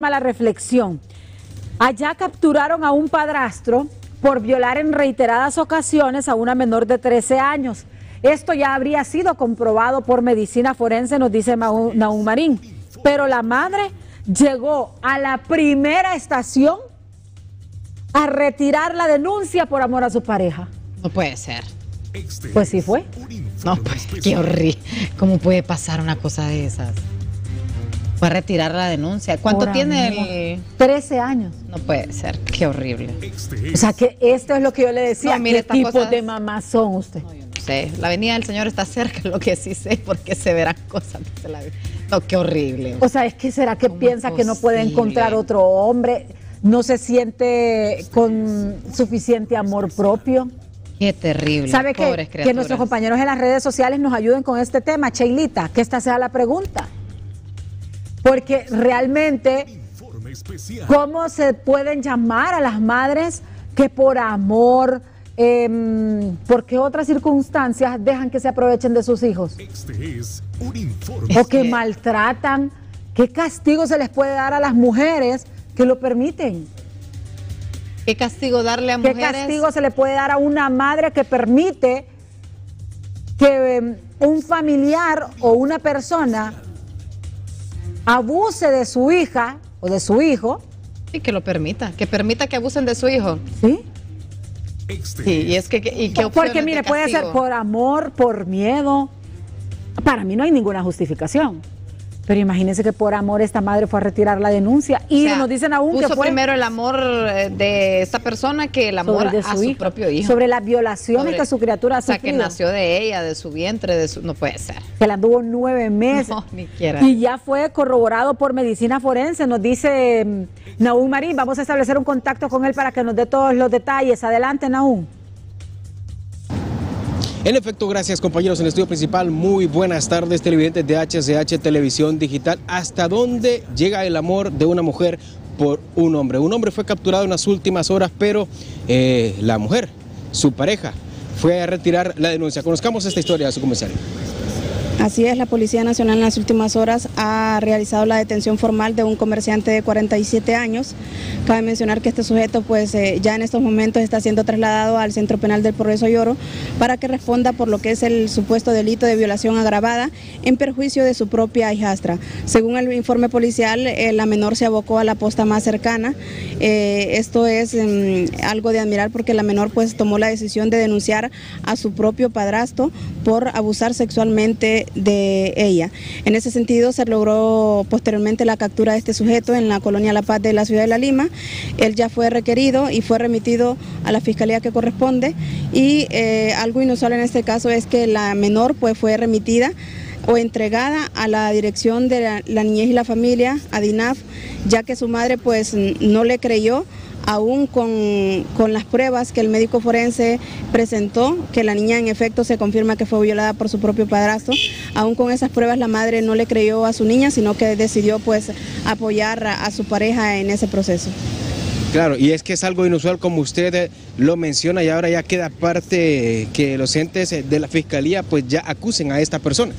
la reflexión. Allá capturaron a un padrastro por violar en reiteradas ocasiones a una menor de 13 años. Esto ya habría sido comprobado por medicina forense, nos dice Naum Marín. Pero la madre llegó a la primera estación a retirar la denuncia por amor a su pareja. No puede ser. Pues sí fue. No, pues qué horrible. ¿Cómo puede pasar una cosa de esas? Fue a retirar la denuncia. ¿Cuánto tiene el...? 13 años. No puede ser, qué horrible. O sea, que esto es lo que yo le decía. ¿Qué tipo de mamá son usted? No, yo no sé. La avenida del Señor está cerca, lo que sí sé, porque se verán cosas. No, qué horrible. O sea, es que será que piensa que no puede encontrar otro hombre, no se siente con suficiente amor propio. Qué terrible. ¿Sabe que, que nuestros compañeros en las redes sociales nos ayuden con este tema? Cheilita, que esta sea la pregunta. Porque realmente, ¿cómo se pueden llamar a las madres que por amor, eh, por qué otras circunstancias dejan que se aprovechen de sus hijos? Este es un informe. O que maltratan. ¿Qué castigo se les puede dar a las mujeres que lo permiten? ¿Qué castigo darle a mujeres? ¿Qué castigo se le puede dar a una madre que permite que em, un familiar o una persona abuse de su hija o de su hijo. Y que lo permita, que permita que abusen de su hijo. Sí. Sí, y es que... Y qué Porque mire, puede ser por amor, por miedo. Para mí no hay ninguna justificación. Pero imagínense que por amor esta madre fue a retirar la denuncia y nos dicen aún que fue primero el amor eh, de esta persona que el amor de su a su propio hijo. Sobre las violaciones que su criatura ha O sea, que nació de ella, de su vientre, de su... No puede ser. Que la anduvo nueve meses. No, ni quiera. Y ya fue corroborado por medicina forense, nos dice mm, Naúm Marín. Vamos a establecer un contacto con él para que nos dé todos los detalles. Adelante, Naúm. En efecto, gracias compañeros en el estudio principal. Muy buenas tardes, televidentes de HCH Televisión Digital. ¿Hasta dónde llega el amor de una mujer por un hombre? Un hombre fue capturado en las últimas horas, pero eh, la mujer, su pareja, fue a retirar la denuncia. Conozcamos esta historia, su comisario. Así es, la Policía Nacional en las últimas horas ha realizado la detención formal de un comerciante de 47 años. Cabe mencionar que este sujeto pues eh, ya en estos momentos está siendo trasladado al Centro Penal del Progreso Lloro para que responda por lo que es el supuesto delito de violación agravada en perjuicio de su propia hijastra. Según el informe policial, eh, la menor se abocó a la posta más cercana. Eh, esto es mm, algo de admirar porque la menor pues tomó la decisión de denunciar a su propio padrastro por abusar sexualmente de ella. En ese sentido se logró posteriormente la captura de este sujeto en la colonia La Paz de la ciudad de La Lima. Él ya fue requerido y fue remitido a la fiscalía que corresponde y eh, algo inusual en este caso es que la menor pues fue remitida o entregada a la dirección de la, la niñez y la familia, a DINAF, ya que su madre pues no le creyó aún con, las pruebas que el médico forense presentó, que la niña en efecto se confirma que fue violada por su propio padrastro, aún con esas pruebas la madre no le creyó a su niña, sino que decidió pues apoyar a, su pareja en ese proceso. Claro, y es que es algo inusual como usted eh, lo menciona y ahora ya queda parte que los entes de la fiscalía pues ya acusen a esta persona.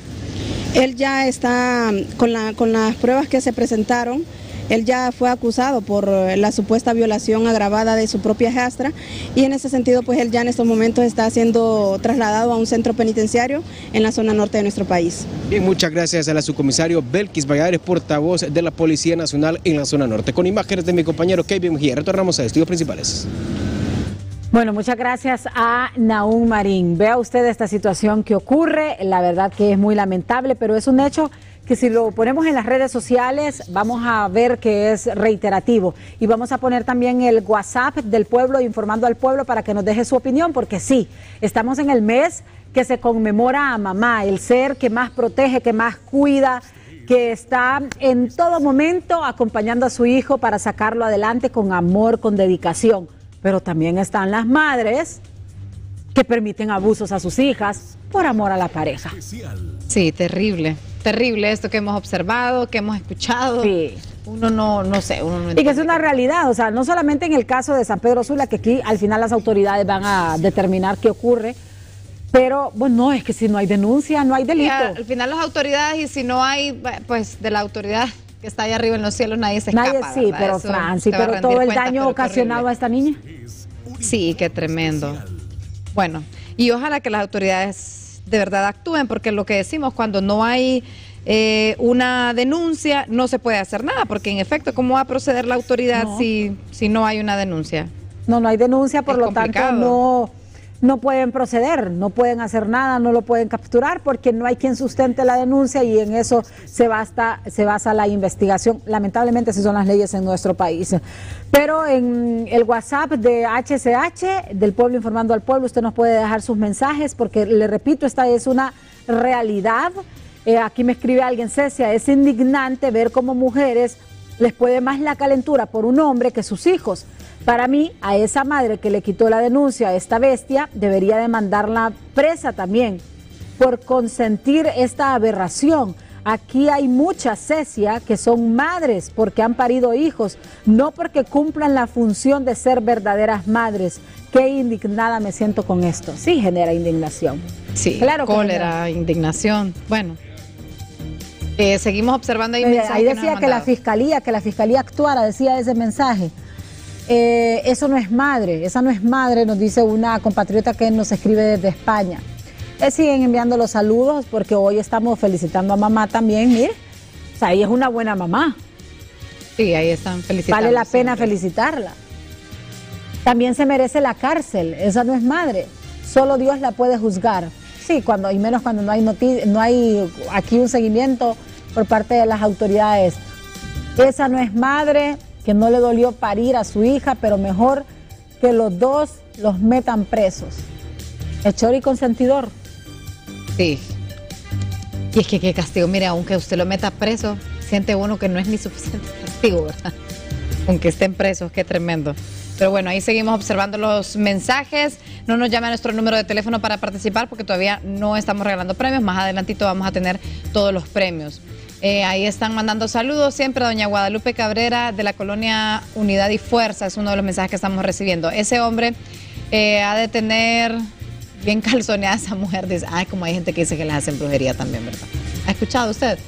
Él ya está con, la, con las pruebas que se presentaron, él ya fue acusado por eh, la supuesta violación agravada de su propia hijastra y en ese sentido pues él ya en estos momentos está siendo trasladado a un centro penitenciario en la zona norte de nuestro país. Bien, muchas gracias a la subcomisario Belkis Valladares, portavoz de la Policía Nacional en la zona norte. Con imágenes de mi compañero Kevin Mejía, retornamos a estudios principales. Bueno, muchas gracias a Naúm Marín. Vea usted esta situación que ocurre, la verdad que es muy lamentable, pero es un hecho que si lo ponemos en las redes sociales vamos a ver que es reiterativo. Y vamos a poner también el WhatsApp del pueblo informando al pueblo para que nos deje su opinión, porque sí, estamos en el mes que se conmemora a mamá, el ser que más protege, que más cuida, que está en todo momento acompañando a su hijo para sacarlo adelante con amor, con dedicación. Pero también están las madres que permiten abusos a sus hijas por amor a la pareja. Sí, terrible terrible esto que hemos observado, que hemos escuchado. Sí. Uno no, no sé, uno no Y que es una realidad, o sea, no solamente en el caso de San Pedro Sula, que aquí al final las autoridades van a determinar qué ocurre, pero bueno, no, es que si no hay denuncia, no hay delito. al final las autoridades, y si no hay, pues de la autoridad que está ahí arriba en los cielos, nadie se escapa. Nadie, sí, pero Francis, pero todo el daño ocasionado a esta niña. Sí, qué tremendo. Bueno, y ojalá que las autoridades de verdad actúen, porque lo que decimos, cuando no hay eh, una denuncia, no se puede hacer nada, porque en efecto, ¿cómo va a proceder la autoridad si, si no hay una denuncia? No, no hay denuncia, por lo tanto no no pueden proceder, no pueden hacer nada, no lo pueden capturar porque no hay quien sustente la denuncia y en eso se, basta, se basa la investigación. Lamentablemente, así son las leyes en nuestro país. Pero en el WhatsApp de HCH, del Pueblo Informando al Pueblo, usted nos puede dejar sus mensajes porque, le repito, esta es una realidad. Eh, aquí me escribe alguien, Cecia, es indignante ver cómo mujeres les puede más la calentura por un hombre que sus hijos. Para mí, a esa madre que le quitó la denuncia a esta bestia, debería demandarla presa también por consentir esta aberración. Aquí hay muchas Cecia que son madres porque han parido hijos, no porque cumplan la función de ser verdaderas madres. Qué indignada me siento con esto. Sí genera indignación. Sí, claro. Cólera, indignación. Bueno. Eh, seguimos observando ahí, ahí decía que la fiscalía, que la fiscalía actuara, decía ese mensaje. Eh, eso no es madre, esa no es madre, nos dice una compatriota que nos escribe desde España. Eh, siguen enviando los saludos porque hoy estamos felicitando a mamá también, mire. O sea, ella es una buena mamá. Sí, ahí están felicitando. Vale la pena felicitarla. También se merece la cárcel, esa no es madre. Solo Dios la puede juzgar. Sí, cuando, y menos cuando no hay, no hay aquí un seguimiento por parte de las autoridades. Esa no es madre, que no le dolió parir a su hija, pero mejor que los dos los metan presos. Hechor y consentidor. Sí. Y es que qué castigo, mire, aunque usted lo meta preso, siente uno que no es ni suficiente castigo, ¿verdad? Aunque estén presos, qué tremendo. Pero bueno, ahí seguimos observando los mensajes. No nos llame a nuestro número de teléfono para participar porque todavía no estamos regalando premios. Más adelantito vamos a tener todos los premios. Eh, ahí están mandando saludos siempre. Doña Guadalupe Cabrera de la colonia Unidad y Fuerza es uno de los mensajes que estamos recibiendo. Ese hombre eh, ha de tener bien calzoneada esa mujer. Dice, ay, como hay gente que dice que les hacen brujería también, ¿verdad? ¿Ha escuchado usted?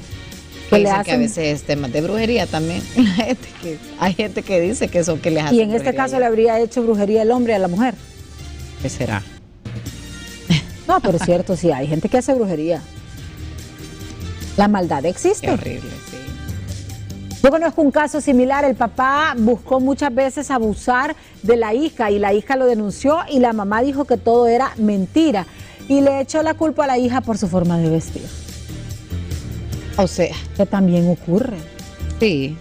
Que, le hacen... que a veces es tema de brujería también. hay gente que dice que eso que les hacen. Y en este caso le habría hecho brujería el hombre a la mujer. ¿Qué será? No, pero es cierto, sí, hay gente que hace brujería. La maldad existe. Qué horrible, sí. Yo conozco un caso similar, el papá buscó muchas veces abusar de la hija y la hija lo denunció y la mamá dijo que todo era mentira y le echó la culpa a la hija por su forma de vestir. O sea, que también ocurre. Sí.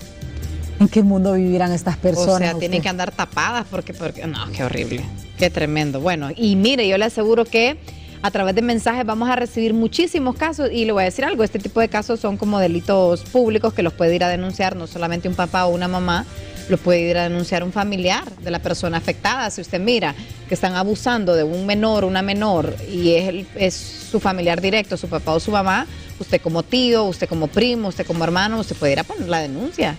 ¿En qué mundo vivirán estas personas? O sea, tienen que andar tapadas porque, porque, no, qué horrible, qué tremendo. Bueno, y mire, yo le aseguro que a través de mensajes vamos a recibir muchísimos casos y le voy a decir algo, este tipo de casos son como delitos públicos que los puede ir a denunciar no solamente un papá o una mamá, los puede ir a denunciar un familiar de la persona afectada. Si usted mira que están abusando de un menor, una menor, y es, es su familiar directo, su papá o su mamá, usted como tío, usted como primo, usted como hermano, usted puede ir a poner la denuncia.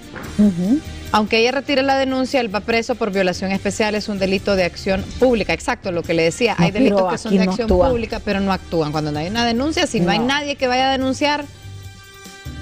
Aunque ella retire la denuncia, él va preso por violación especial, es un delito de acción pública. Exacto, lo que le decía. hay delitos que son de acción pública, pero no actúan. Cuando no hay una denuncia, si no, hay nadie que vaya a denunciar,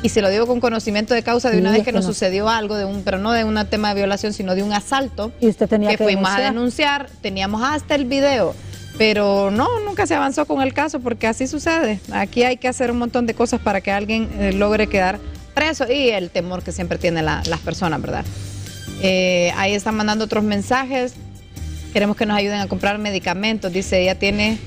y se lo digo con conocimiento de causa de una vez que, nos sucedió algo, de un, pero no de un tema de violación, sino de un asalto. Y usted tenía que, que fuimos a denunciar, teníamos hasta el video. Pero no, nunca se avanzó con el caso porque así sucede. Aquí hay que hacer un montón de cosas para que alguien eh, logre quedar preso y el temor que siempre tienen las personas, ¿verdad? Eh, ahí están mandando otros mensajes. Queremos que nos ayuden a comprar medicamentos. Dice, ella tiene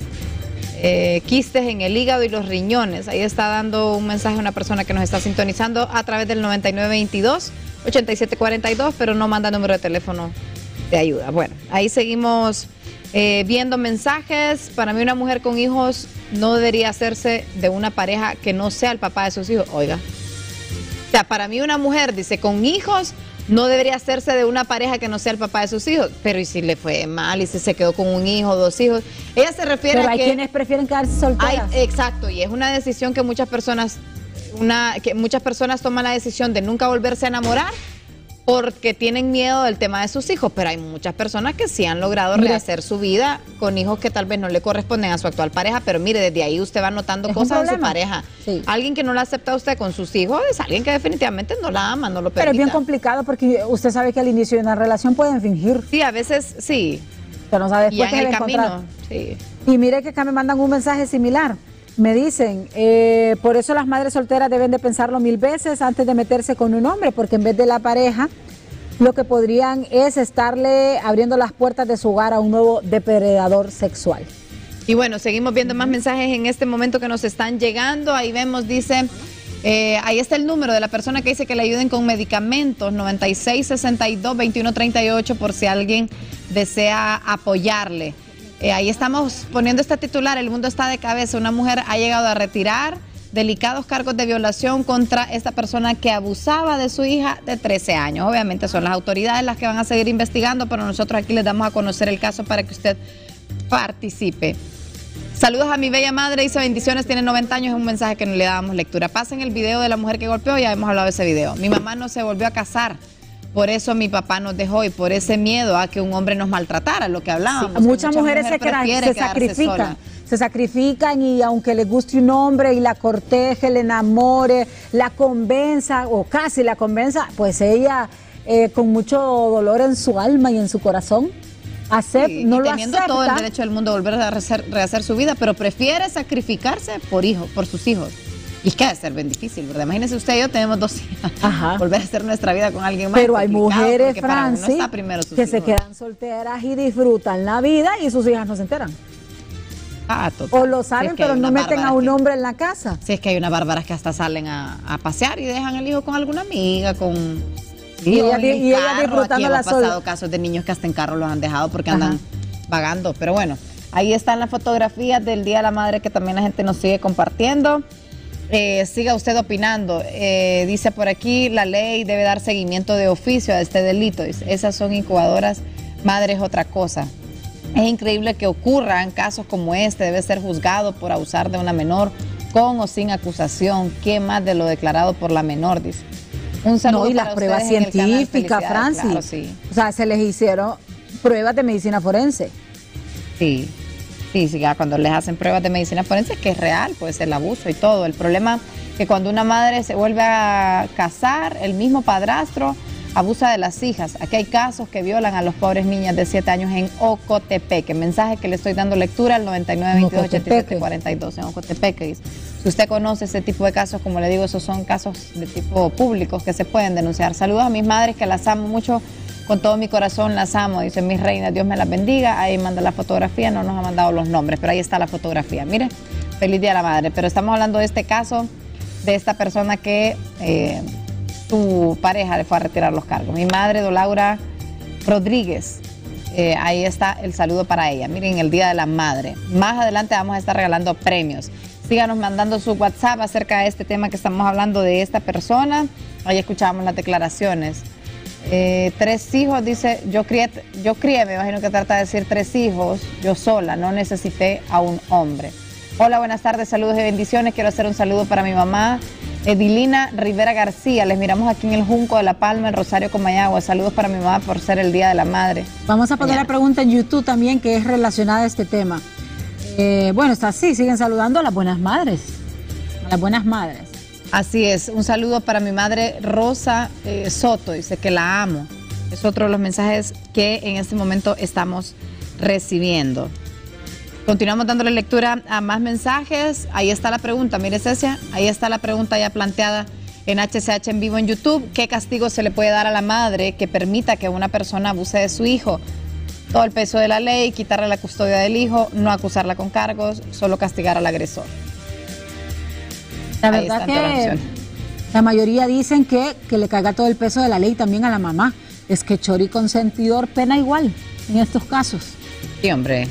eh, quistes en el hígado y los riñones. Ahí está dando un mensaje a una persona que nos está sintonizando a través del 9922-8742, pero no manda número de teléfono de ayuda. Bueno, ahí seguimos eh, viendo mensajes. Para mí una mujer con hijos no debería hacerse de una pareja que no sea el papá de sus hijos. Oiga, sea, para mí una mujer, dice, con hijos no debería hacerse de una pareja que no sea el papá de sus hijos. Pero ¿y si le fue mal y si se quedó con un hijo, dos hijos? Ella se refiere Pero a hay quienes prefieren quedarse solteras. exacto, y es una decisión que muchas personas, una, que muchas personas toman la decisión de nunca volverse a enamorar porque tienen miedo del tema de sus hijos, pero hay muchas personas que sí han logrado rehacer su vida con hijos que tal vez no le corresponden a su actual pareja, pero mire, desde ahí usted va notando cosas en su pareja. Alguien que no la acepta a usted con sus hijos es alguien que definitivamente no la ama, no lo permite. Pero es bien complicado porque usted sabe que al inicio de una relación pueden fingir. Sí, a veces sí. Pero no sabe después y en el camino, sí. Y mire que acá me mandan un mensaje similar. Me dicen, eh, por eso las madres solteras deben de pensarlo mil veces antes de meterse con un hombre, porque en vez de la pareja, lo que podrían es estarle abriendo las puertas de su hogar a un nuevo depredador sexual. Y bueno, seguimos viendo más mensajes en este momento que nos están llegando. Ahí vemos, dice, eh, ahí está el número de la persona que dice que le ayuden con medicamentos, 9662-2138, por si alguien desea apoyarle. Eh, ahí estamos poniendo este titular, el mundo está de cabeza, una mujer ha llegado a retirar delicados cargos de violación contra esta persona que abusaba de su hija de 13 años. Obviamente son las autoridades las que van a seguir investigando, pero nosotros aquí les damos a conocer el caso para que usted participe. Saludos a mi bella madre, dice bendiciones, tiene 90 años, es un mensaje que no le dábamos lectura. Pasen el video de la mujer que golpeó, ya hemos hablado de ese video. Mi mamá no se volvió a casar, por eso mi papá nos dejó y por ese miedo a que un hombre nos maltratara, lo que hablábamos. muchas, mujeres se, se sacrifican se sacrifican y aunque le guste un hombre y la corteje, le enamore, la convenza o casi la convenza, pues ella eh, con mucho dolor en su alma y en su corazón acepta, no lo teniendo todo el derecho del mundo de volver a rehacer, su vida, pero prefiere sacrificarse por hijos, por sus hijos. Y es que debe ser bien difícil, ¿verdad? Imagínense usted y yo tenemos dos hijas. Volver a hacer nuestra vida con alguien más. Pero hay mujeres, Francis, que se quedan solteras y disfrutan la vida y sus hijas no se enteran. Ah, o lo saben, pero no meten a un hombre en la casa. Si es que hay unas bárbaras que hasta salen a, pasear y dejan al hijo con alguna amiga, con... y, ella, disfrutando la pasado casos de niños que hasta en carro los han dejado porque andan vagando. Pero bueno, ahí están las fotografías del Día de la Madre que también la gente nos sigue compartiendo. Eh, siga usted opinando. Eh, dice por aquí, la ley debe dar seguimiento de oficio a este delito. Esas son incubadoras, madre es otra cosa. Es increíble que ocurran casos como este, debe ser juzgado por abusar de una menor con o sin acusación. ¿Qué más de lo declarado por la menor? Dice. Un saludo no, y las pruebas científicas, Francis. O sea, se les hicieron pruebas de medicina forense. Sí, sí, cuando les hacen pruebas de medicina forense que es real, pues el abuso y todo. El problema es que cuando una madre se vuelve a casar, el mismo padrastro abusa de las hijas. Aquí hay casos que violan a los pobres niñas de 7 años en Ocotepeque. Mensaje que le estoy dando lectura al 99288742 en Ocotepeque. Si usted conoce ese tipo de casos, como le digo, esos son casos de tipo públicos que se pueden denunciar. Saludos a mis madres que las amo mucho. Con todo mi corazón las amo, dice mis reinas, Dios me las bendiga. Ahí manda la fotografía, no nos ha mandado los nombres, pero ahí está la fotografía. Mire, feliz día a la madre. Pero estamos hablando de este caso, de esta persona que eh, su pareja le fue a retirar los cargos. Mi madre, do Laura Rodríguez. Eh, ahí está el saludo para ella. Miren, el Día de la Madre. Más adelante vamos a estar regalando premios. Síganos mandando su WhatsApp acerca de este tema que estamos hablando de esta persona. Ahí escuchábamos las declaraciones. Eh, tres hijos, dice, yo crié, yo crié, me imagino que trata de decir tres hijos, yo sola, no necesité a un hombre. Hola, buenas tardes, saludos y bendiciones. Quiero hacer un saludo para mi mamá, Edilina Rivera García, les miramos aquí en el Junco de La Palma, en Rosario Comayagua. Saludos para mi mamá por ser el Día de la Madre. Vamos a poner la pregunta en YouTube también que es relacionada a este tema. Eh, bueno, está así, siguen saludando a las buenas madres, a las buenas madres. Así es, un saludo para mi madre Rosa eh, Soto, dice que la amo. Es otro de los mensajes que en este momento estamos recibiendo. Continuamos dándole lectura a más mensajes. Ahí está la pregunta, mire Cecia, ahí está la pregunta ya planteada en HCH en vivo en YouTube. ¿Qué castigo se le puede dar a la madre que permita que una persona abuse de su hijo? Todo el peso de la ley, quitarle la custodia del hijo, no acusarla con cargos, solo castigar al agresor. La verdad que la mayoría dicen que, que le caiga todo el peso de la ley también a la mamá. Es que chori consentidor pena igual en estos casos. Sí, hombre.